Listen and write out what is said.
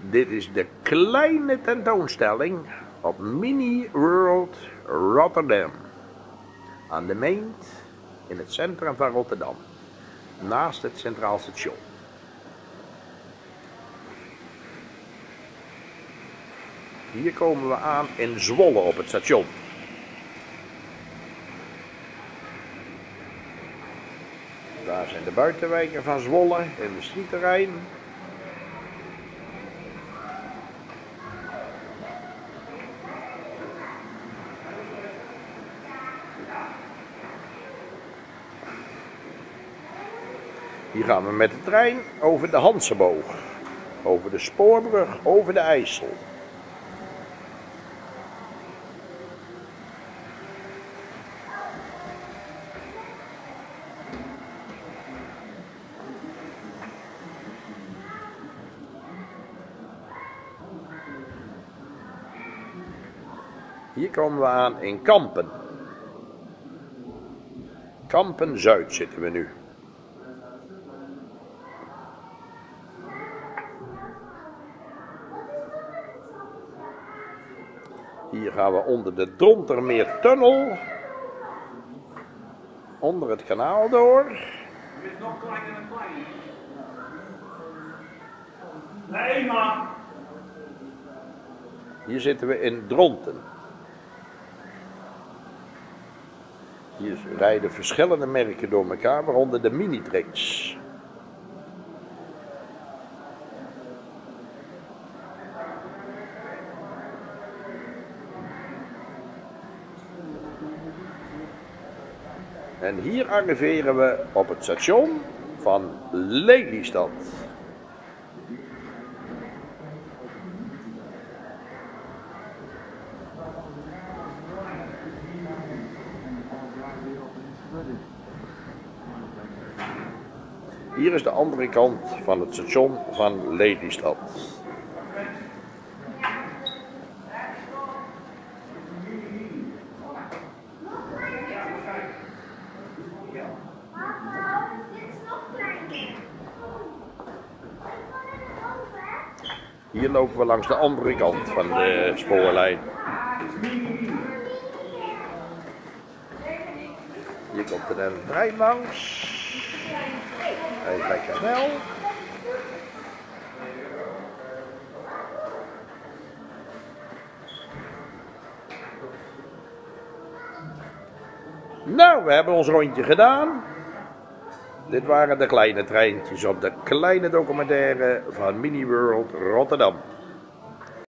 Dit is de kleine tentoonstelling op Mini World Rotterdam. Aan de Meent in het centrum van Rotterdam. Naast het Centraal Station. Hier komen we aan in Zwolle op het station. Daar zijn de buitenwijken van Zwolle, industrieterrein. Hier gaan we met de trein over de Hanseboog, over de spoorbrug, over de IJssel. Hier komen we aan in Kampen. Kampen Zuid zitten we nu. Hier gaan we onder de Drontermeertunnel. Onder het kanaal door. Is nog kleiner. Nee, maar. Hier zitten we in Dronten. Hier rijden verschillende merken door elkaar, waaronder de Minitrix. En hier arriveren we op het station van Lelystad. Hier is de andere kant van het station van Lelystad. Hier lopen we langs de andere kant van de spoorlijn. Hier komt er een trein langs. Hij is lekker snel. Nou, we hebben ons rondje gedaan. Dit waren de kleine treintjes op de kleine documentaire van Mini World Rotterdam.